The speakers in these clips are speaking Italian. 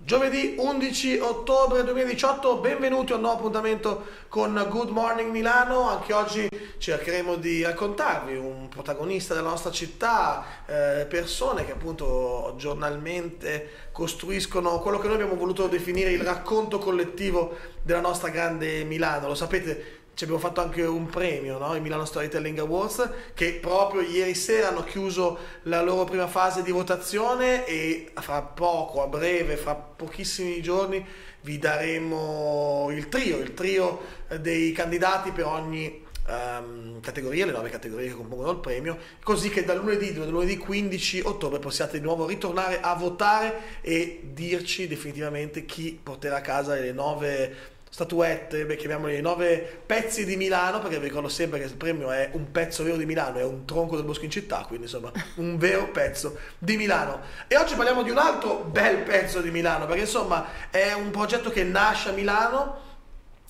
Giovedì 11 ottobre 2018, benvenuti a un nuovo appuntamento con Good Morning Milano. Anche oggi cercheremo di raccontarvi un protagonista della nostra città, eh, persone che appunto giornalmente costruiscono quello che noi abbiamo voluto definire il racconto collettivo della nostra grande Milano. Lo sapete, ci abbiamo fatto anche un premio, no? i Milano Storytelling Awards, che proprio ieri sera hanno chiuso la loro prima fase di votazione e fra poco, a breve, fra pochissimi giorni, vi daremo il trio, il trio dei candidati per ogni um, categoria, le nove categorie che compongono il premio, così che da lunedì, da lunedì 15 ottobre possiate di nuovo ritornare a votare e dirci definitivamente chi porterà a casa le nove statuette, beh, chiamiamoli i nove pezzi di Milano, perché vi ricordo sempre che il premio è un pezzo vero di Milano, è un tronco del bosco in città, quindi insomma un vero pezzo di Milano. E oggi parliamo di un altro bel pezzo di Milano, perché insomma è un progetto che nasce a Milano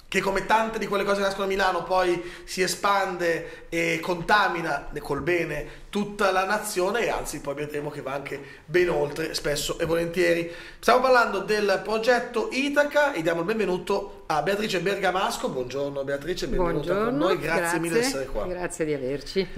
che come tante di quelle cose che nascono a Milano poi si espande e contamina col bene tutta la nazione e anzi poi vedremo che va anche ben oltre spesso e volentieri. Stiamo parlando del progetto Itaca e diamo il benvenuto a Beatrice Bergamasco. Buongiorno Beatrice, benvenuta Buongiorno, con noi, grazie, grazie mille di essere qua. Grazie di averci.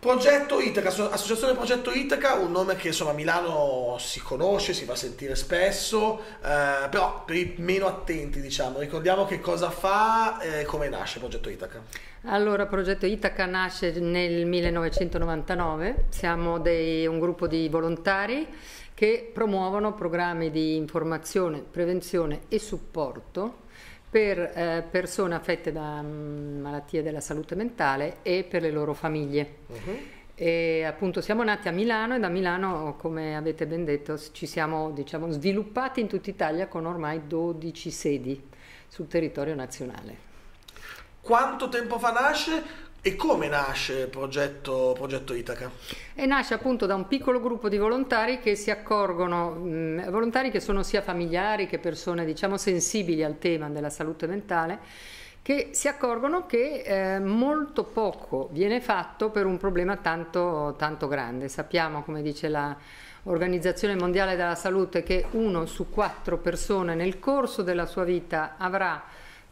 Progetto Itaca, Associazione Progetto Itaca, un nome che insomma a Milano si conosce, si fa sentire spesso, eh, però per i meno attenti diciamo, ricordiamo che cosa fa e come nasce Progetto Itaca. Allora, Progetto Itaca nasce nel 1999, siamo dei, un gruppo di volontari che promuovono programmi di informazione, prevenzione e supporto per eh, persone affette da um, malattie della salute mentale e per le loro famiglie. Uh-huh. E appunto siamo nati a Milano e da Milano, come avete ben detto, ci siamo diciamo, sviluppati in tutta Italia con ormai 12 sedi sul territorio nazionale. Quanto tempo fa nasce? E come nasce il progetto, progetto, Itaca? E nasce appunto da un piccolo gruppo di volontari che si accorgono, mh, volontari che sono sia familiari che persone diciamo sensibili al tema della salute mentale, che si accorgono che eh, molto poco viene fatto per un problema tanto, tanto grande. Sappiamo, come dice la Organizzazione Mondiale della Salute, che uno su quattro persone nel corso della sua vita avrà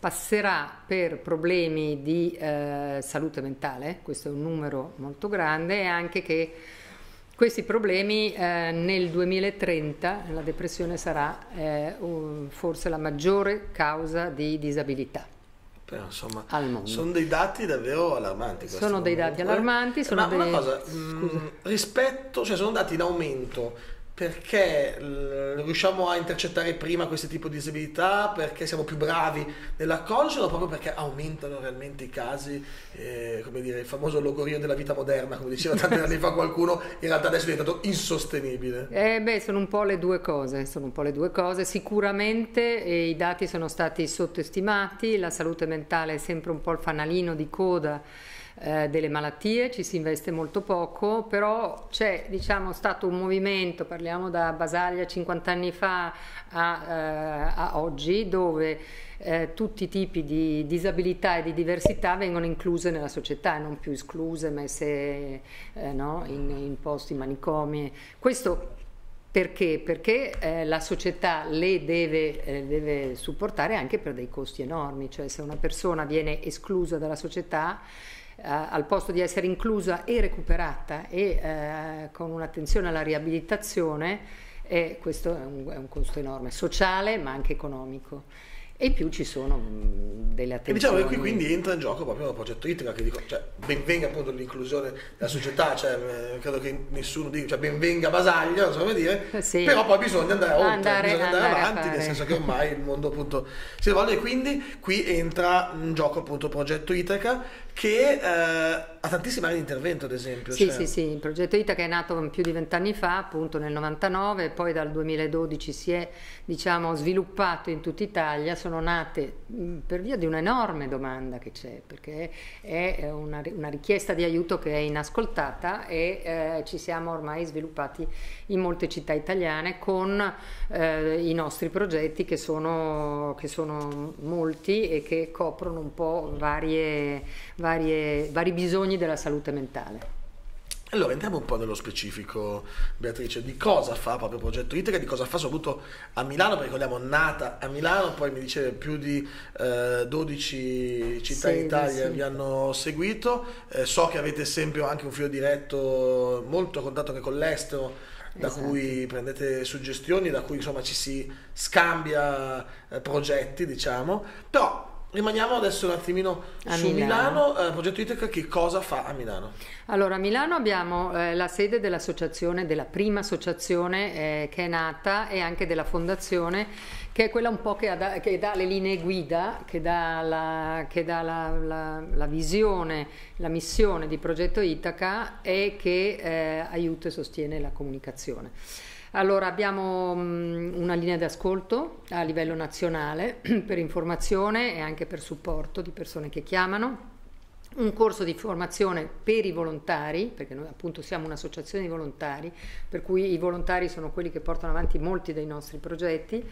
passerà per problemi di eh, salute mentale, questo è un numero molto grande, e anche che questi problemi eh, nel 2030 la depressione sarà eh, un, forse la maggiore causa di disabilità. Però insomma, sono dei dati davvero allarmanti. Sono dei dati allarmanti. Sono Ma dei... una cosa, mh, mm, rispetto, cioè sono dati in aumento perché riusciamo a intercettare prima questo tipo di disabilità, perché siamo più bravi nell'accoglierlo, proprio perché aumentano realmente i casi, eh, come dire, il famoso logorio della vita moderna, come diceva tanti anni fa qualcuno, in realtà adesso è diventato insostenibile. Eh beh, sono un po' le due cose, sono un po' le due cose. Sicuramente eh, i dati sono stati sottostimati, la salute mentale è sempre un po' il fanalino di coda eh, delle malattie, ci si investe molto poco, però c'è diciamo, stato un movimento, parliamo da Basaglia 50 anni fa a, eh, a oggi, dove eh, tutti i tipi di disabilità e di diversità vengono incluse nella società e non più escluse, messe eh, no, in, in posti manicomi. Questo perché? Perché eh, la società le deve, eh, deve, supportare anche per dei costi enormi, cioè se una persona viene esclusa dalla società al posto di essere inclusa e recuperata e eh, con un'attenzione alla riabilitazione, e questo è un, è un costo enorme, sociale ma anche economico e in più ci sono mh, delle attenzioni. E diciamo che qui quindi entra in gioco proprio il progetto Ithaca che dico, cioè, benvenga appunto l'inclusione della società, cioè, eh, credo che nessuno dica, cioè benvenga Basaglia, non so come dire, sì. però poi bisogna andare oltre, andare, bisogna andare, andare avanti, nel senso che ormai il mondo appunto si evolve e quindi qui entra in gioco appunto il progetto Itaca che eh, ha tantissime aree di intervento ad esempio. Sì, cioè... sì, sì, il progetto Itaca è nato più di vent'anni fa, appunto nel 99, poi dal 2012 si è diciamo, sviluppato in tutta Italia, sono nate per via di un'enorme domanda che c'è, perché è una, una, richiesta di aiuto che è inascoltata e eh, ci siamo ormai sviluppati in molte città italiane con eh, i nostri progetti che sono, che sono molti e che coprono un po' varie, varie, vari bisogni della salute mentale. Allora, entriamo un po' nello specifico, Beatrice, di cosa fa proprio Progetto Iteca, di cosa fa soprattutto a Milano, perché ricordiamo nata a Milano, poi mi dicevi più di eh, 12 città in Italia sì. vi hanno seguito, eh, so che avete sempre anche un filo diretto molto a contatto anche con l'estero, da esatto. cui prendete suggestioni, da cui insomma ci si scambia eh, progetti, diciamo, però Rimaniamo adesso un attimino a su Milano, Milano. Eh, Progetto Iteca che cosa fa a Milano? Allora a Milano abbiamo eh, la sede dell'associazione, della prima associazione eh, che è nata e anche della fondazione che è quella un po' che, ha, che dà le linee guida, che dà, la, che dà la, la, la, visione, la missione di Progetto Itaca e che eh, aiuta e sostiene la comunicazione. Allora abbiamo mm, una linea di ascolto a livello nazionale per informazione e anche per supporto di persone che chiamano, un corso di formazione per i volontari, perché noi appunto siamo un'associazione di volontari, per cui i volontari sono quelli che portano avanti molti dei nostri progetti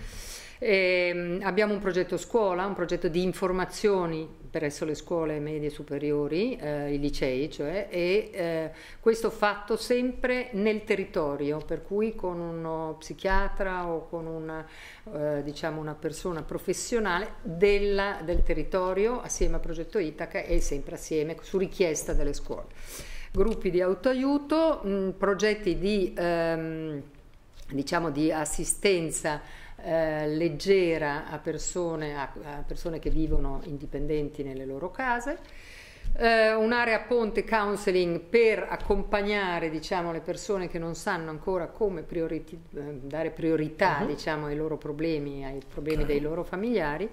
e ehm, abbiamo un progetto scuola, un progetto di informazioni presso le scuole medie superiori, eh, i licei, cioè, e eh, questo fatto sempre nel territorio, per cui con uno psichiatra o con una, eh, diciamo una persona professionale della, del territorio assieme a Progetto Itaca e sempre assieme su richiesta delle scuole. Gruppi di autoaiuto, mh, progetti di, ehm, diciamo di assistenza eh, leggera a persone, a, a persone, che vivono indipendenti nelle loro case. Eh, un'area ponte counseling per accompagnare diciamo, le persone che non sanno ancora come prioriti, eh, dare priorità uh-huh. diciamo, ai loro problemi, ai problemi okay. dei loro familiari.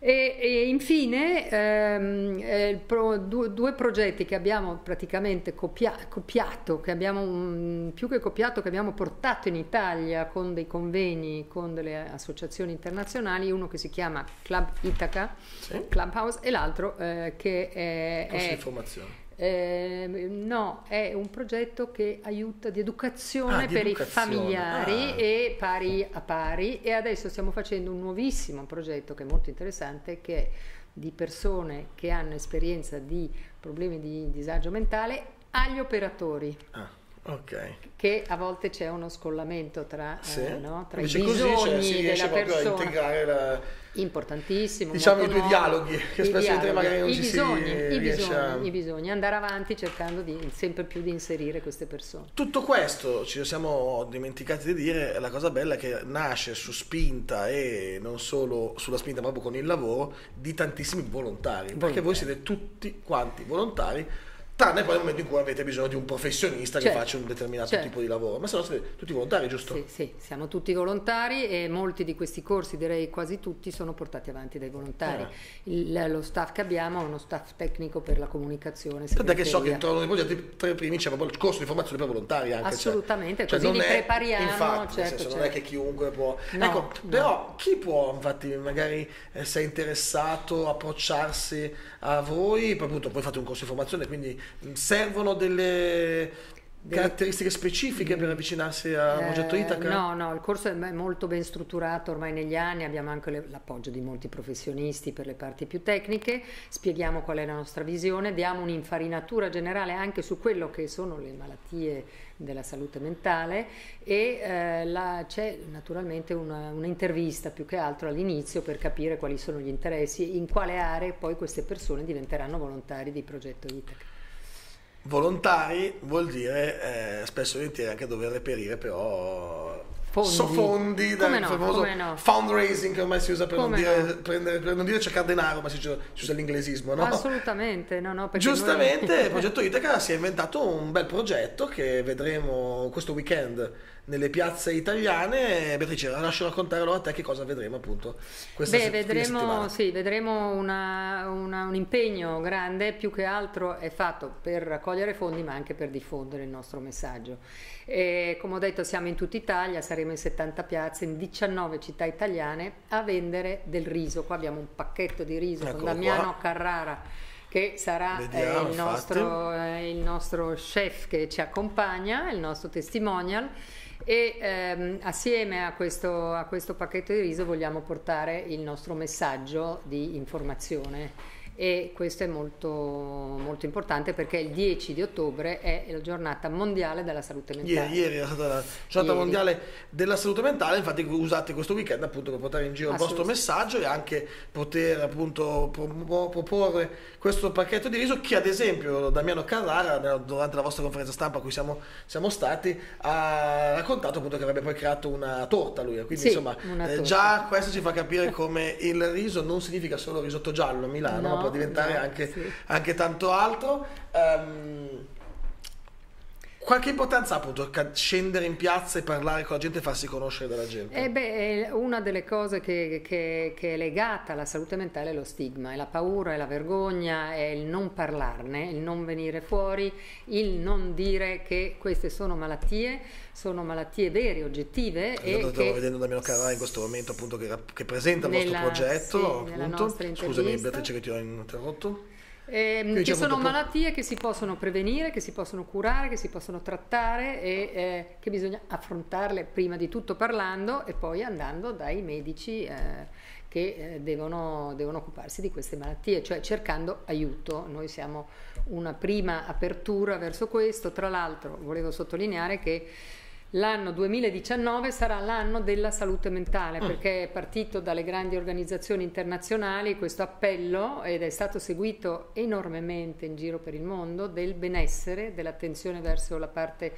E, e infine ehm, eh, pro, due, due, progetti che abbiamo praticamente copia, copiato, che abbiamo um, più che copiato, che abbiamo portato in Italia con dei convegni con delle associazioni internazionali, uno che si chiama Club Itaca, sì. Clubhouse, e l'altro eh, che è... Corso è, di formazione eh, no, è un progetto che aiuta di educazione ah, per di educazione. i familiari ah. e pari a pari e adesso stiamo facendo un nuovissimo progetto che è molto interessante che è di persone che hanno esperienza di problemi di disagio mentale agli operatori. Ah. Okay. Che a volte c'è uno scollamento tra, sì. eh, no? tra i bisogni così, cioè, della persona. A integrare la Importantissimo. Diciamo i due dialoghi, che spesso dialoghi, magari non i ci bisogni, si i bisogni, a... i bisogni, andare avanti cercando di, sempre più di inserire queste persone. Tutto questo, ci siamo dimenticati di dire, la cosa bella è che nasce su spinta e non solo sulla spinta, ma proprio con il lavoro di tantissimi volontari, volontari. perché voi siete tutti quanti volontari tranne poi nel momento in cui avete bisogno di un professionista certo, che faccia un determinato certo. tipo di lavoro. Ma se no siete tutti volontari, giusto? Sì, sì, siamo tutti volontari e molti di questi corsi, direi quasi tutti, sono portati avanti dai volontari. Eh. Il, lo staff che abbiamo è uno staff tecnico per la comunicazione. Che so che intorno ai progetti tra i primi c'è proprio il corso di formazione per volontari anche. Cioè. Assolutamente, cioè, così li è, prepariamo. Infatti, certo, senso, non è certo. che chiunque può... No, ecco, no. però chi può, infatti, magari eh, se è interessato, approcciarsi a voi, poi appunto poi fate un corso di formazione, quindi servono delle caratteristiche specifiche per avvicinarsi a Progetto eh, Itaca? No, no, il corso è molto ben strutturato ormai negli anni, abbiamo anche l'appoggio di molti professionisti per le parti più tecniche, spieghiamo qual è la nostra visione, diamo un'infarinatura generale anche su quello che sono le malattie della salute mentale e eh, la, c'è naturalmente una, un'intervista più che altro all'inizio per capire quali sono gli interessi e in quale aree poi queste persone diventeranno volontari di Progetto Itaca. Volontari vuol dire eh, spesso e volentieri anche dover reperire però fondi, so fondi dal no, famoso no. fundraising che ormai si usa per non, dire, prendere, per non, dire, cercare denaro, ma si usa, si usa l'inglesismo, no? Assolutamente, no, no, Giustamente noi... il progetto Itaca si è inventato un bel progetto che vedremo questo weekend nelle piazze italiane. Beatrice, lascio raccontare allora a te che cosa vedremo appunto questa Beh, vedremo, sì, vedremo una, una, un impegno grande, più che altro è fatto per raccogliere fondi ma anche per diffondere il nostro messaggio. E, come ho detto siamo in tutta Italia, saremo in 70 piazze, in 19 città italiane a vendere del riso. Qua abbiamo un pacchetto di riso Eccolo con Damiano qua. Carrara che sarà Vediamo, eh, il, nostro, eh, il nostro chef che ci accompagna, il nostro testimonial e ehm, assieme a questo, a questo pacchetto di riso vogliamo portare il nostro messaggio di informazione e questo è molto, molto importante perché il 10 di ottobre è la giornata mondiale della salute mentale. Ieri, ieri è stata la giornata ieri. mondiale della salute mentale, infatti usate questo weekend appunto per portare in giro il vostro messaggio e anche poter appunto proporre questo pacchetto di riso che ad esempio Damiano Carrara durante la vostra conferenza stampa a cui siamo, siamo stati ha raccontato appunto che avrebbe poi creato una torta lui, quindi sì, insomma eh, già questo ci fa capire come il riso non significa solo risotto giallo a Milano, no, può diventare anche, sì. anche, tanto altro. Um, qualche importanza ha appunto scendere in piazza e parlare con la gente e farsi conoscere dalla gente? Eh beh, una delle cose che, che, che, è legata alla salute mentale è lo stigma, è la paura, è la vergogna, è il non parlarne, il non venire fuori, il non dire che queste sono malattie, sono malattie vere, oggettive. Esatto, e stiamo vedendo Damiano Carrà in questo momento appunto che, che presenta il vostro progetto. Sì, appunto. Scusami Beatrice che ti ho interrotto. Eh, ci sono malattie che si possono prevenire, che si possono curare, che si possono trattare e eh, che bisogna affrontarle prima di tutto parlando e poi andando dai medici eh, che eh, devono, devono, occuparsi di queste malattie, cioè cercando aiuto. Noi siamo una prima apertura verso questo, tra l'altro volevo sottolineare che L'anno 2019 sarà l'anno della salute mentale mm. perché è partito dalle grandi organizzazioni internazionali questo appello ed è stato seguito enormemente in giro per il mondo del benessere, dell'attenzione verso la parte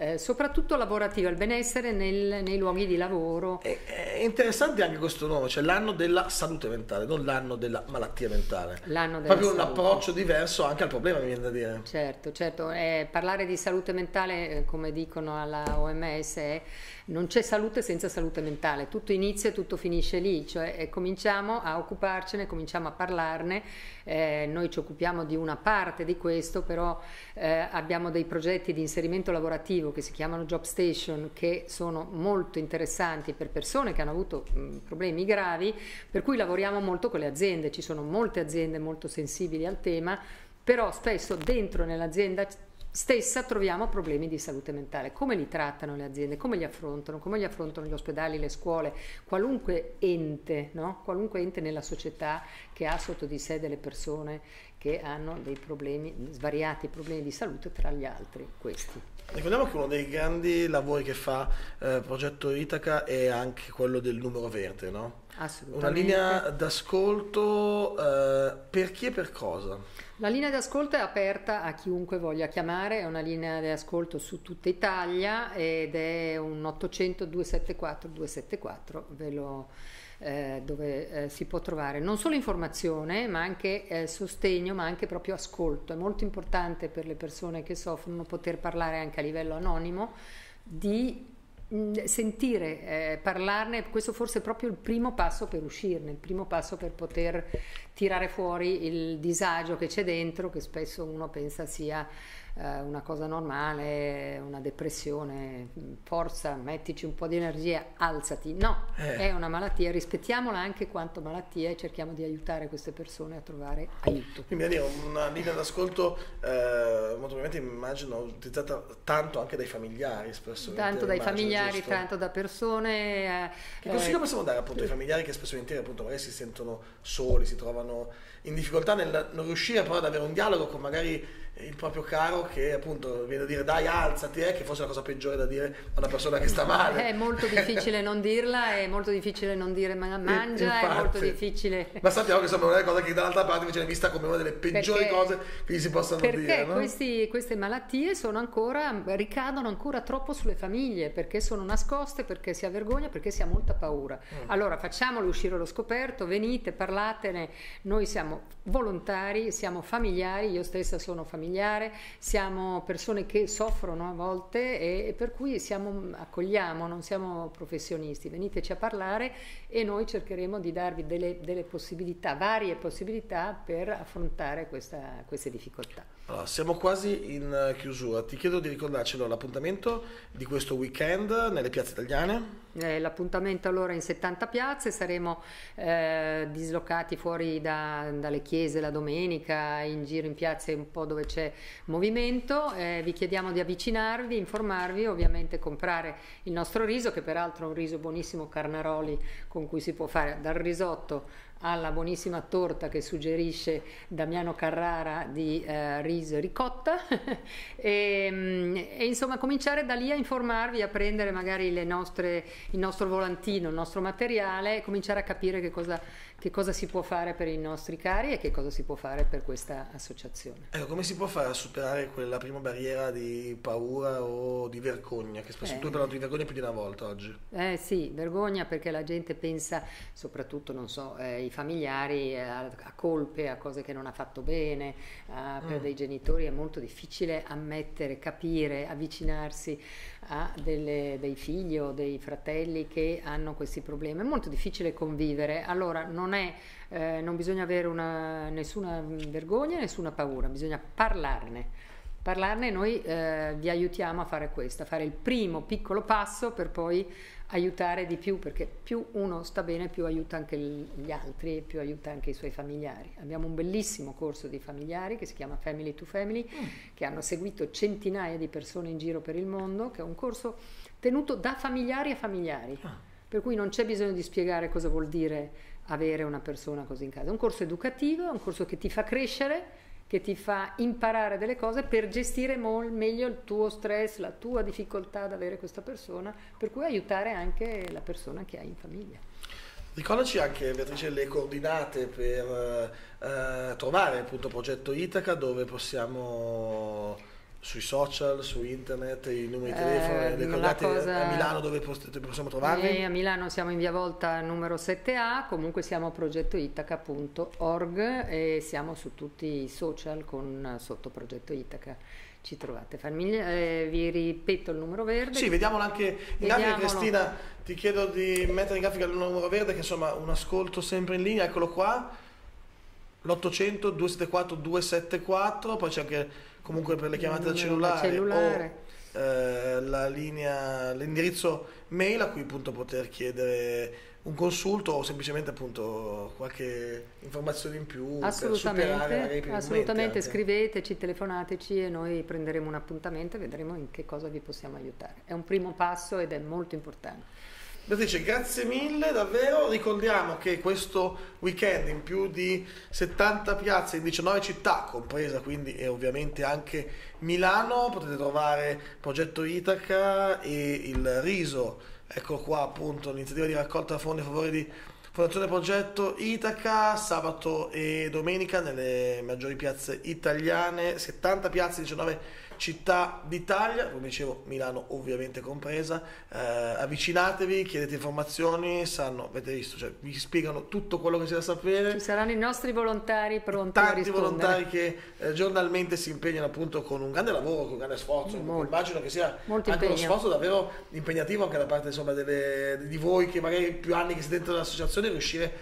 eh, soprattutto lavorativa, il benessere nel, nei luoghi di lavoro. È, è, interessante anche questo nome, cioè l'anno della salute mentale, non l'anno della malattia mentale. L'anno della Proprio salute. un approccio diverso anche al problema, mi viene da dire. Certo, certo. Eh, parlare di salute mentale, eh, come dicono alla OMS, è non c'è salute senza salute mentale, tutto inizia e tutto finisce lì, cioè eh, cominciamo a occuparcene, cominciamo a parlarne, eh, noi ci occupiamo di una parte di questo, però eh, abbiamo dei progetti di inserimento lavorativo che si chiamano Job Station che sono molto interessanti per persone che hanno avuto mh, problemi gravi, per cui lavoriamo molto con le aziende, ci sono molte aziende molto sensibili al tema, però spesso dentro nell'azienda stessa troviamo problemi di salute mentale. Come li trattano le aziende? Come li affrontano? Come li affrontano gli ospedali, le scuole? Qualunque ente, no? qualunque ente nella società che ha sotto di sé delle persone che hanno dei problemi, svariati problemi di salute, tra gli altri questi. Ricordiamo che uno dei grandi lavori che fa eh, Progetto Itaca è anche quello del numero verde, no? Assolutamente. Una linea d'ascolto eh, per chi e per cosa? La linea d'ascolto è aperta a chiunque voglia chiamare, è una linea di ascolto su tutta Italia ed è un 800 274 274, ve lo, eh, dove eh, si può trovare non solo informazione ma anche eh, sostegno ma anche proprio ascolto. È molto importante per le persone che soffrono poter parlare anche a livello anonimo di sentire, eh, parlarne, questo forse è proprio il primo passo per uscirne, il primo passo per poter tirare fuori il disagio che c'è dentro, che spesso uno pensa sia eh, una cosa normale, una depressione, forza, mettici un po' di energia, alzati. No, eh. è una malattia, rispettiamola anche quanto malattia e cerchiamo di aiutare queste persone a trovare aiuto. Quindi dire, una linea d'ascolto eh, molto probabilmente immagino utilizzata tanto anche dai familiari spesso. Tanto dai immagino, familiari, giusto? tanto da persone. Eh, che consiglio eh, possiamo dare appunto ai familiari che spesso appunto magari si sentono soli, si trovano in difficoltà nel non riuscire però ad avere un dialogo con magari il proprio caro che appunto viene a dire dai alzati, eh, che forse è la cosa peggiore da dire a una persona che sta male. È molto difficile non dirla, è molto difficile non dire mangia, Infatti, è molto difficile. Ma sappiamo che insomma non è una cosa che dall'altra parte invece è vista come una delle peggiori perché, cose che gli si possano perché dire. Perché no? queste malattie ancora, ricadono ancora troppo sulle famiglie, perché sono nascoste, perché si ha vergogna, perché si ha molta paura. Mm. Allora facciamolo uscire allo scoperto, venite, parlatene, noi siamo volontari, siamo familiari, io stessa sono familiare familiare, siamo persone che soffrono a volte e, e per cui siamo, accogliamo, non siamo professionisti, veniteci a parlare e noi cercheremo di darvi delle, delle possibilità, varie possibilità per affrontare questa, queste difficoltà. Allora, siamo quasi in chiusura, ti chiedo di ricordarcelo l'appuntamento di questo weekend nelle piazze italiane. Eh, l'appuntamento allora in 70 piazze, saremo eh, dislocati fuori da, dalle chiese la domenica, in giro in piazze un po' dove c'è movimento. Eh, vi chiediamo di avvicinarvi, informarvi, ovviamente comprare il nostro riso, che peraltro è un riso buonissimo Carnaroli con cui si può fare dal risotto alla buonissima torta che suggerisce Damiano Carrara di eh, riso e ricotta e, mm, e, insomma cominciare da lì a informarvi, a prendere magari nostre, il nostro volantino, il nostro materiale e cominciare a capire che cosa, che cosa, si può fare per i nostri cari e che cosa si può fare per questa associazione. Ecco, come si può fare a superare quella prima barriera di paura o di vergogna, che spesso eh, tu hai parlato di vergogna più di una volta oggi. Eh sì, vergogna perché la gente pensa, soprattutto, non so, eh, familiari eh, a, colpe, a cose che non ha fatto bene, uh, per mm. dei genitori è molto difficile ammettere, capire, avvicinarsi a delle, dei figli o dei fratelli che hanno questi problemi. È molto difficile convivere, allora non, è, eh, non bisogna avere una, nessuna vergogna, nessuna paura, bisogna parlarne parlarne noi eh, vi aiutiamo a fare questo, a fare il primo piccolo passo per poi aiutare di più, perché più uno sta bene, più aiuta anche gli altri e più aiuta anche i suoi familiari. Abbiamo un bellissimo corso di familiari che si chiama Family to Family, mm. che hanno seguito centinaia di persone in giro per il mondo, che è un corso tenuto da familiari a familiari. Ah. Per cui non c'è bisogno di spiegare cosa vuol dire avere una persona così in casa. È un corso educativo, è un corso che ti fa crescere che ti fa imparare delle cose per gestire mol, meglio il tuo stress, la tua difficoltà ad avere questa persona, per cui aiutare anche la persona che hai in famiglia. Ricordaci anche, Beatrice, le coordinate per eh, trovare appunto Progetto Itaca dove possiamo sui social, su internet, i numeri di telefono, eh, le coordinate cosa... a Milano dove possiamo trovarvi? Eh, a Milano siamo in via Volta numero 7A, comunque siamo progettoitaca.org e siamo su tutti i social con sotto Progetto Itaca ci trovate. Famiglia, eh, vi ripeto il numero verde. Sì, vediamolo anche in grafica. Cristina, ti chiedo di mettere in grafica il numero verde, che insomma un ascolto sempre in linea, eccolo qua. L'800 274 274, poi c'è anche comunque per le chiamate da cellulare, cellulare. o eh, la linea, l'indirizzo mail a cui appunto poter chiedere un consulto o semplicemente appunto qualche informazione in più assolutamente, assolutamente. scriveteci, telefonateci e noi prenderemo un appuntamento e vedremo in che cosa vi possiamo aiutare. È un primo passo ed è molto importante Beatrice, grazie mille, davvero. Ricordiamo che questo weekend in più di 70 piazze in 19 città, compresa quindi e ovviamente anche Milano, potete trovare Progetto Itaca e il riso. Ecco qua appunto l'iniziativa di raccolta fondi a favore di Fondazione Progetto Itaca, sabato e domenica nelle maggiori piazze italiane, 70 piazze, 19 città d'Italia, come dicevo Milano ovviamente compresa, eh, avvicinatevi, chiedete informazioni, sanno, avete visto, cioè, vi spiegano tutto quello che c'è da sapere. Ci saranno i nostri volontari pronti Tanti a rispondere. volontari che eh, giornalmente si impegnano appunto con un grande lavoro, con un grande sforzo, Molto. immagino che sia Molto anche impegno. uno sforzo davvero impegnativo anche da parte insomma, delle, di voi che magari più anni che siete dentro l'associazione riuscire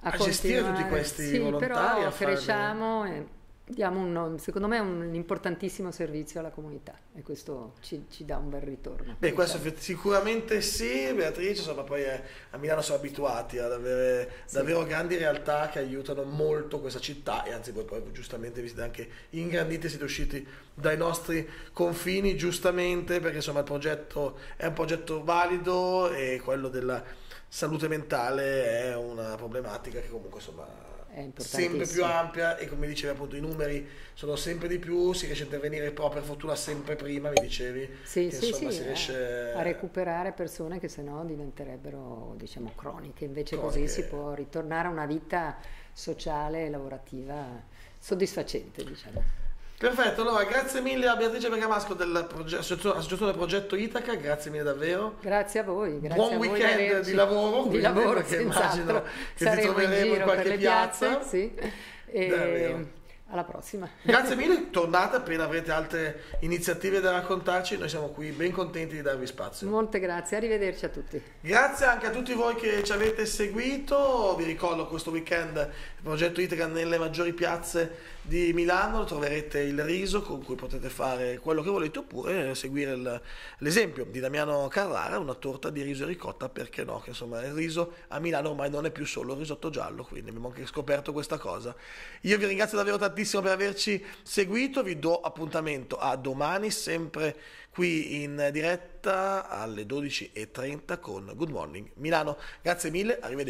a, a gestire tutti questi sì, volontari. Però cresciamo e diamo un, secondo me un importantissimo servizio alla comunità e questo ci, ci dà un bel ritorno. Beh, questo sicuramente sì, Beatrice, insomma poi a Milano siamo abituati ad avere sì. davvero grandi realtà che aiutano molto questa città e anzi voi poi giustamente vi siete anche ingranditi, siete usciti dai nostri confini giustamente perché insomma il progetto è un progetto valido e quello della salute mentale è una problematica che comunque insomma sempre più ampia e come dicevi appunto i numeri sono sempre di più, si riesce a intervenire però per fortuna sempre prima, mi dicevi. Sì, sì, insomma, sì, riesce... a recuperare persone che sennò diventerebbero diciamo croniche, invece croniche. così si può ritornare a una vita sociale e lavorativa soddisfacente diciamo. Perfetto, allora grazie mille a Beatrice Bergamasco dell'associazione Progetto Itaca, grazie mille davvero. Grazie a voi. Grazie Buon a voi weekend di lavoro, di lavoro perché immagino che ti troveremo in, in qualche piazza. Piazze, sì. E alla prossima. Grazie mille, tornate appena avrete altre iniziative da raccontarci, noi siamo qui ben contenti di darvi spazio. Molte grazie, arrivederci a tutti. Grazie anche a tutti voi che ci avete seguito, vi ricordo questo weekend il progetto Itaca nelle maggiori piazze di Milano troverete il riso con cui potete fare quello che volete oppure seguire il, l'esempio di Damiano Carrara, una torta di riso e ricotta, perché no? Che insomma il riso a Milano ormai non è più solo risotto giallo, quindi abbiamo anche scoperto questa cosa. Io vi ringrazio davvero tantissimo per averci seguito, vi do appuntamento a domani, sempre qui in diretta alle 12.30 con Good Morning Milano. Grazie mille, arrivederci.